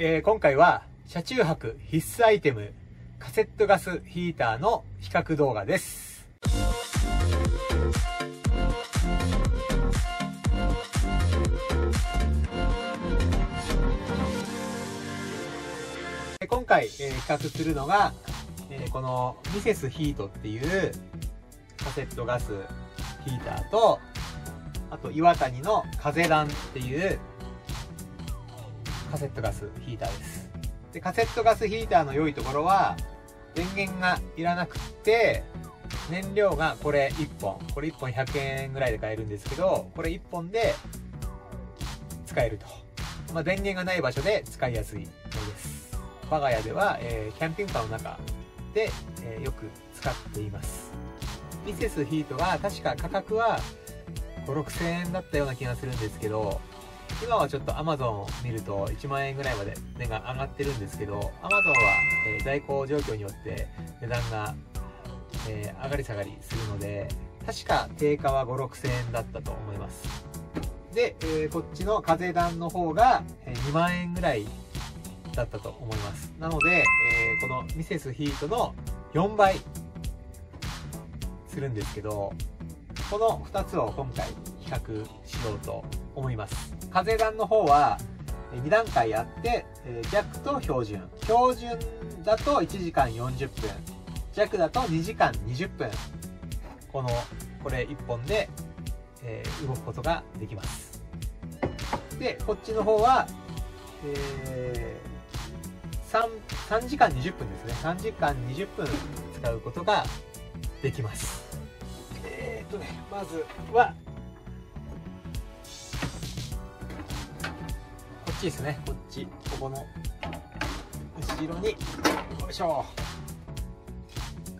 えー、今回は車中泊必須アイテムカセットガスヒーターの比較動画です。今回、えー、比較するのが、えー、このミセスヒートっていうカセットガスヒーターとあと岩谷の風暖っていうカセットガスヒーターです。で、カセットガスヒーターの良いところは、電源がいらなくって、燃料がこれ1本、これ1本100円ぐらいで買えるんですけど、これ1本で使えると。まあ、電源がない場所で使いやすいのです。我が家では、えー、キャンピングカーの中で、えー、よく使っています。ミセスヒートは確か価格は5、6000円だったような気がするんですけど、今はちょっと Amazon を見ると1万円ぐらいまで値が上がってるんですけど Amazon は、えー、在庫状況によって値段が、えー、上がり下がりするので確か定価は5 6 0 0 0円だったと思います。で、えー、こっちの風段の方が2万円ぐらいだったと思います。なので、えこのミセスヒートの4倍するんですけどこの2つを今回比較しようと思います。風段の方は2段階あって、え弱と標準。標準だと1時間40分。弱だと2時間20分。このこれ1本で、えー、動くことができます。でこっちの方は、えー、3, 3時間20分ですね。3時間20分使うことができます。えー、っとねまずはちですね。こっち。ここの後ろによいしょ。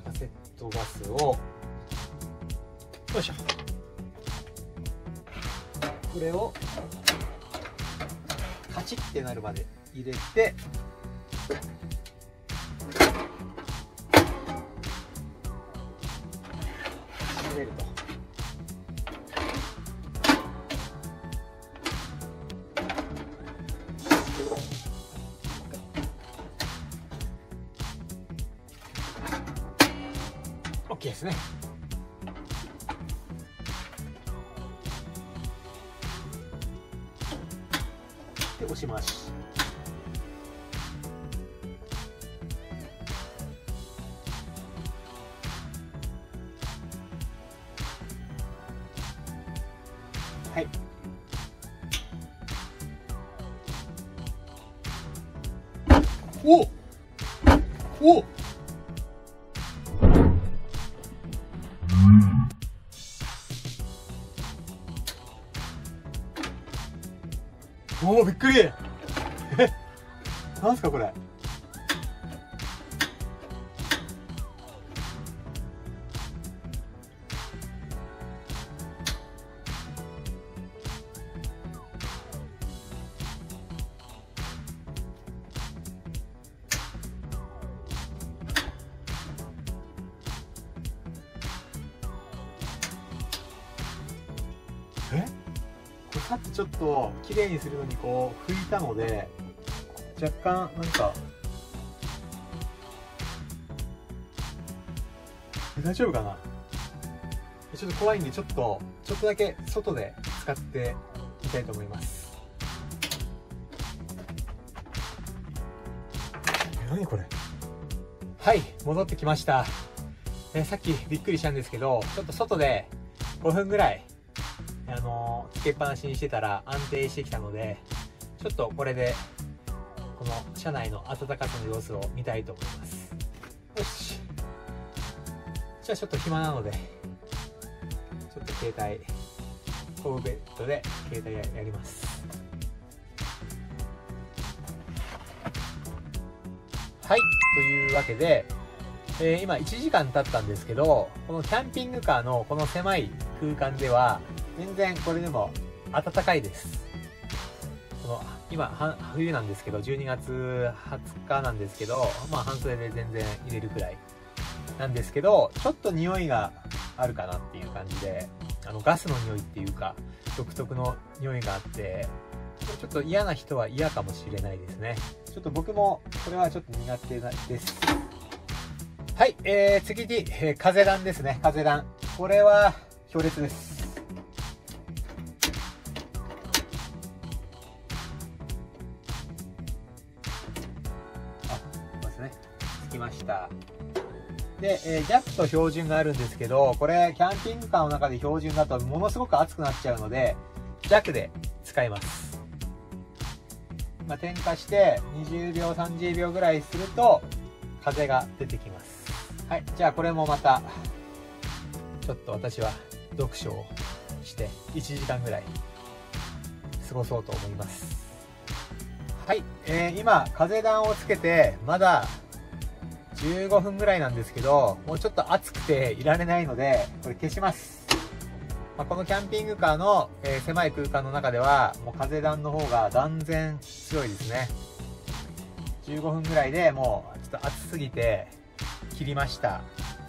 カセットガスを。よいしょ。これをカチッてなるまで入れてね。で押します。はい。おおおおびっくり。えなんすかこれ？え？さっきちょっと綺麗にするのにこう拭いたので若干なんか大丈夫かな？ちょっと怖いんでちょっとちょっとだけ外で使ってみたいと思います。え何これ？はい戻ってきました。えさっきびっくりしたんですけどちょっと外で5分ぐらいあのつけっぱなしにしてたら安定してきたのでちょっとこれでこの車内の暖かさの様子を見たいと思います。よし。じゃあちょっと暇なのでちょっと携帯ホーベッドで携帯やります。はい。というわけで、えー、今1時間経ったんですけどこのキャンピングカーのこの狭い空間では全然これでも暖かいです。この今冬なんですけど12月20日なんですけどまあ半袖で全然入れるくらいなんですけどちょっと匂いがあるかなっていう感じであのガスの匂いっていうか独特の匂いがあってちょっと嫌な人は嫌かもしれないですね。ちょっと僕もこれはちょっと苦手です。はい、えー、次に、えー、風段ですね。風段。これは強烈です。ましたで、えー、弱と標準があるんですけど、これ、キャンピングカーの中で標準だとものすごく熱くなっちゃうので、弱で使います。まあ、点火して20秒、30秒ぐらいすると、風が出てきます。はい、じゃあこれもまた、ちょっと私は読書をして1時間ぐらい過ごそうと思います。はい、えー、今、風暖をつけて、まだ15分ぐらいなんですけど、もうちょっと暑くていられないので、これ消します。まあ、このキャンピングカーの、えー、狭い空間の中では、もう風暖の方が断然強いですね。15分ぐらいでもうちょっと暑すぎて切りました。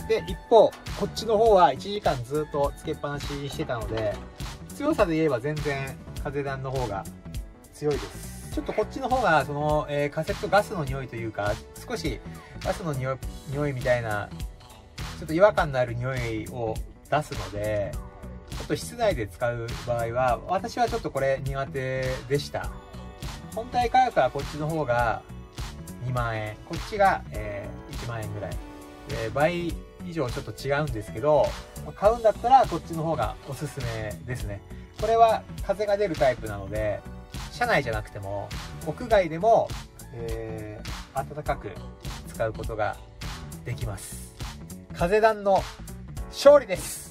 で、一方、こっちの方は1時間ずっとつけっぱなしにしてたので、強さで言えば全然風暖の方が強いです。ちょっとこっちの方が、その、えー、カセットガスの匂いというか、少しガスの匂い匂いみたいな、ちょっと違和感のある匂いを出すので、ちょっと室内で使う場合は、私はちょっとこれ苦手でした。本体価格はこっちの方が2万円、こっちが、えー、1万円ぐらい。で倍以上ちょっと違うんですけど、買うんだったらこっちの方がおすすめですね。これは風が出るタイプなので、車内じゃなくても屋外でも、えー、暖かく使うことができます。風暖の勝利です。